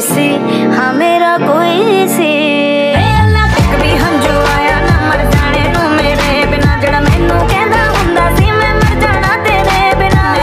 से हमें